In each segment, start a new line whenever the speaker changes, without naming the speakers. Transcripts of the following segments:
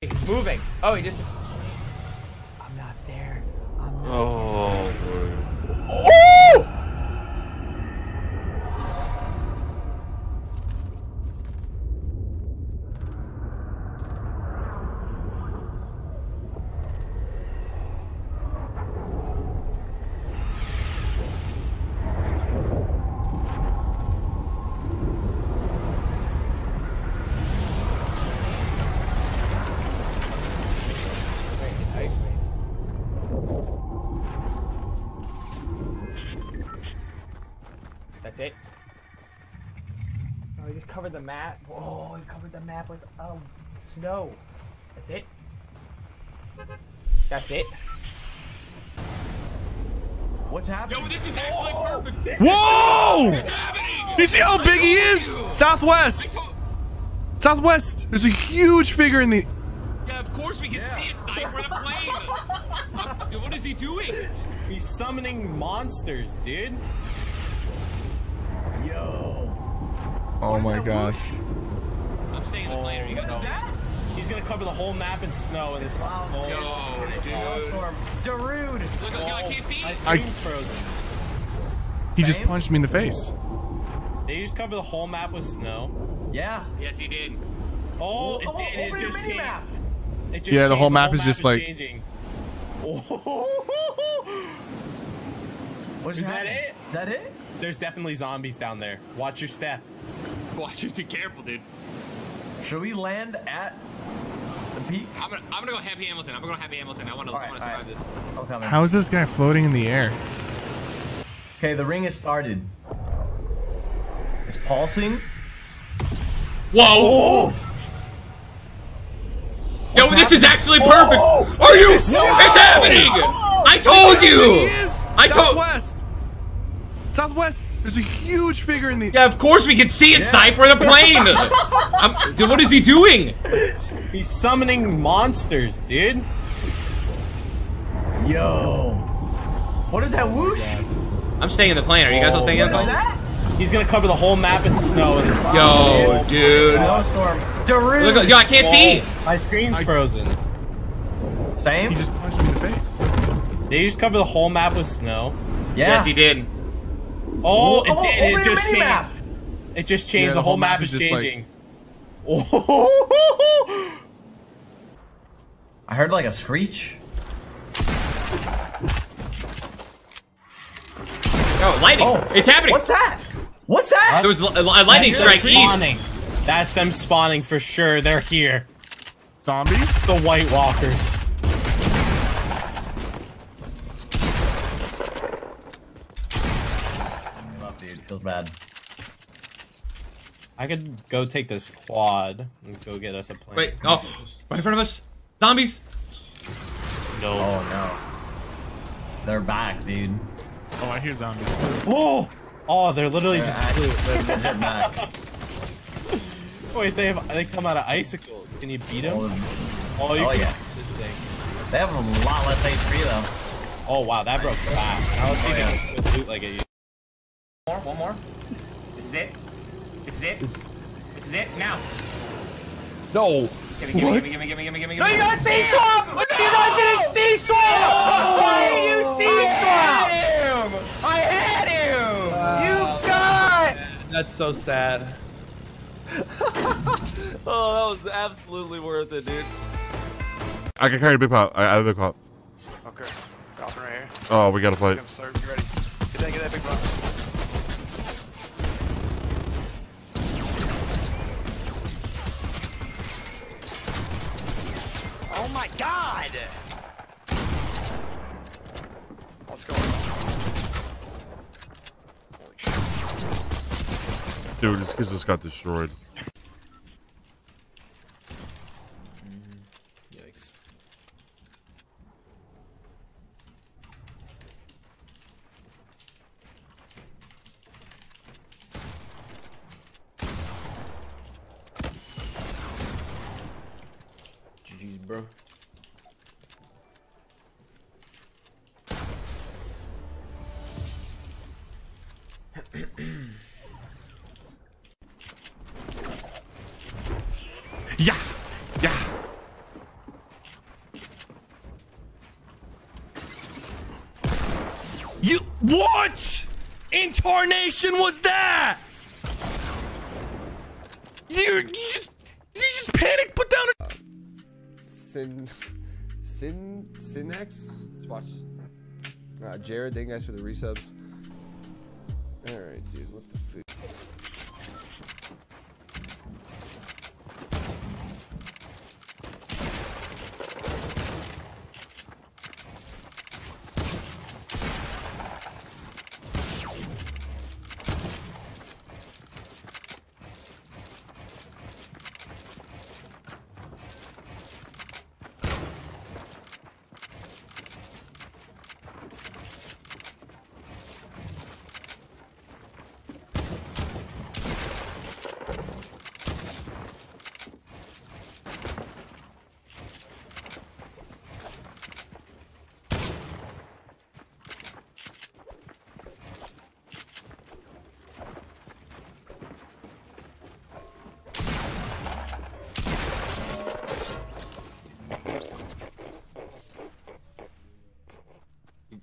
He's moving. Oh, he just. I'm not there. I'm not.
Oh.
Wait, That's it. Oh, he just covered the map. Oh, he covered the map with oh snow. That's it. That's it.
What's happening?
Yo, this is actually perfect.
Whoa!
What's happening?
You see how big he is?
I
Southwest. Southwest. There's a huge figure in the.
Yeah, of course we can see it. Sniper the plane. I'm- what is he doing?
He's summoning monsters, dude. Yo.
Oh my gosh.
I'm staying in the plane. Are you guys
that? He's gonna cover the whole map in snow and it's oh,
Yo,
it's a
dude.
snowstorm. Darude.
Look, look, I can't see.
My
it.
screen's frozen.
He just punched me in the face.
Did you just cover the whole map with snow?
Yeah.
Yes, he did.
Oh, oh it
Oh,
did. It just
mini
changed.
map.
It just
Yeah, the whole map is just like-
changing. Oh.
What's
Is that
happening?
it?
Is that it?
There's definitely zombies down there. Watch your step.
Watch it. Be careful, dude.
Should we land at the peak?
I'm gonna, I'm gonna go Happy Hamlet. I'm gonna go Happy Hamlet. I wanna, I wanna survive
alright.
this.
I'm coming.
How is this guy floating in the air?
Okay, the ring has started. It's pulsing.
Whoa! Oh! Yo,
What's
this is actually oh! perfect.
Oh!
Are you?
This is so-
it's happening!
Oh!
I told
He
you.
is.
I told.
Southwest. Southwest. There's a huge figure in the.
Yeah, of course we can see it, Cypher the plane. I'm, um, dude, what is he doing?
He's summoning monsters, dude.
Yo. What is that whoosh?
I'm staying in the plane. Are you guys all oh, staying in the
What is
plane?
that?
He's gonna cover the whole map in snow and it's
Yo, dude.
Snowstorm. Darude.
Look, yo, I can't see.
My screen's frozen.
Same?
He just punched me in the face.
Did you just cover the whole map with snow?
yeah.
Yes, he did.
Oh, it
oh,
did.
open
It just
mini
changed.
map.
It just changed.
Yeah,
the, whole map, is
just like-
changing. Oh.
I heard like a screech.
Oh, lightning!
Oh,
it's happening.
What's that? What's that?
There was li- a lightning
That's
strike
them
east.
That's them spawning for sure. They're here.
Zombies?
The White Walkers.
Up, dude. Feels bad.
I could go take this quad and go get us a plane.
Wait, oh, right in front of us. Zombies.
no.
Oh no. They're back, dude.
Oh, I hear zombies.
Oh, oh, they're literally
They're
just.
actually they're legit back.
Wait, they have they come out of icicles. Can you beat them?
Oh,
Oh, you
oh,
can
yeah. They have a lot less HP though.
Oh wow, that broke fast. Now let's see
Oh,
if
yeah.
they loot like it.
More, one more. This is it. This is it. This is it. Now.
No.
Gimme, gimme,
What?
gimme, gimme, gimme, gimme, gimme.
No, you guys see swap! You guys didn't see swap! Why did you see swap?
him! I had him!
You got!
That's so sad. oh, that was absolutely worth it, dude.
I can carry the big pot. I, I have the big pot.
Okay. Dropping right here.
Oh, we gotta play.
Gonna start. You ready? Get that, get that big bump.
Dude, this kid just got destroyed.
Yikes. Bro.
Yeah, yeah.
You- What? incarnation was that? You- you just- you just panicked, put down a- uh,
Sin- Sin- Sinex? Watch. Uh, Jared, thank you guys for the resubs. Alright, dude, what the fuck?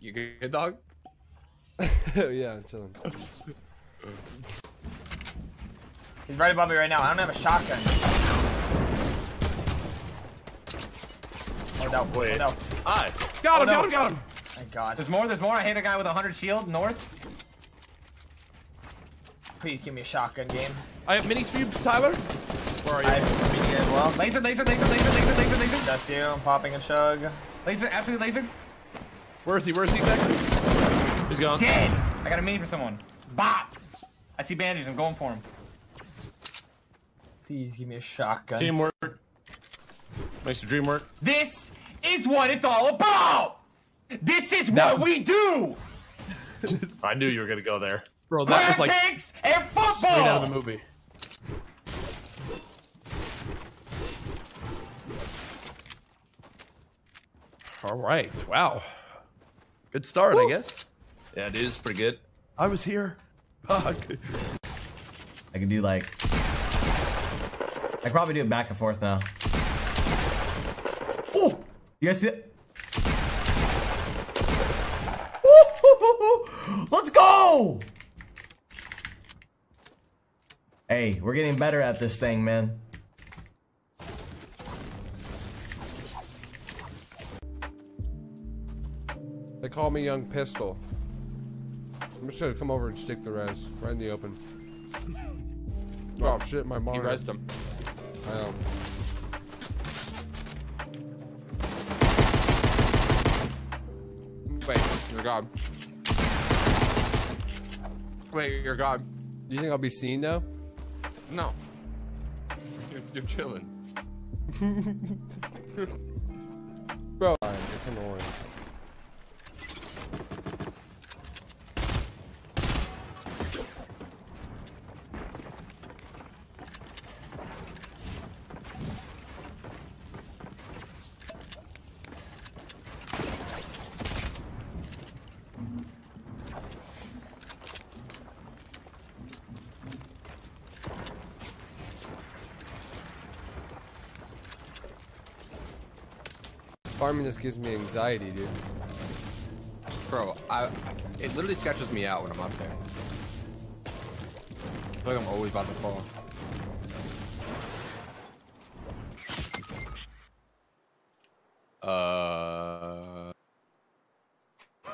You good, dog?
yeah, I'm chilling.
He's right above me right now. I don't have a shotgun. Oh no!
Oh, Wait.
Oh no!
Hi.
got oh, him,
Oh, no.
got him, got him.
Thank God!
There's more, there's more. I hit a guy with a 100 shield north.
Please give me a shotgun game.
I have minis for you, Tyler.
Where are you?
I have mini as well.
Laser, laser, laser, laser, laser, laser, laser.
Just you. I'm popping a chug.
Laser, absolutely laser.
Where is he? Where is he exactly?
He's gone.
Dead. I got a mini for someone. Bop. I see bandages. I'm going for him.
Please give me a shotgun.
Teamwork. Makes the dream work.
This is what it's all about. This is what we do.
I knew you were gonna go there.
Bro, that was like
Politics and
straight out of the movie. All right. Wow. Good start, I guess.
Yeah, it is pretty good.
I was here. Fuck.
I can do like. I can probably do it back and forth now. Oh! You guys see that? Let's go! Hey, we're getting better at this thing, man.
Call me Young Pistol. I'm just gonna come over and stick the res right in the open. Oh shit, my
He
monitor.
rezzed him.
I know.
Wait, you're gone. Wait, you're gone.
Do you think I'll be seen though?
No. You're, you're chilling.
Bro, it's annoying. Farming this gives me anxiety, dude.
Bro, I it literally sketches me out when I'm up there. I feel like I'm always about to fall. Uh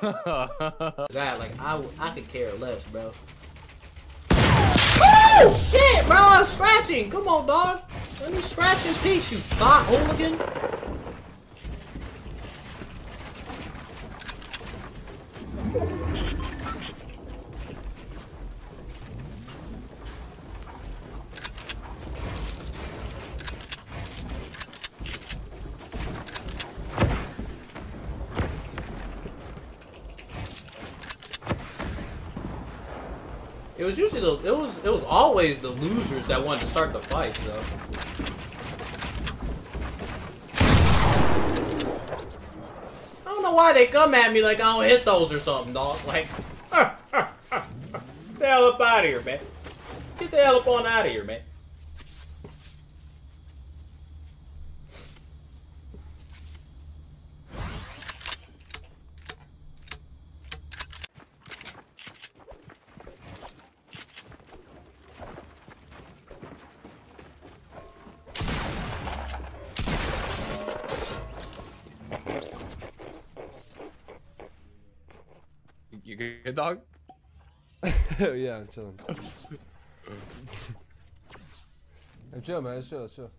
That like I I could care less, bro. Oh shit, bro! I'm scratching. Come on, dog. Let me scratch and peace, you thought hooligan. Was usually the it was it was always the losers that wanted to start the fights though. I don't know why they come at me like I don't hit those or something, dog. Like, get the hell up out of here, man. Get the hell up on out of here, man.
Good, dog?
yeah, I'm chilling. I'm chill, man. Let's chill. Let's chill.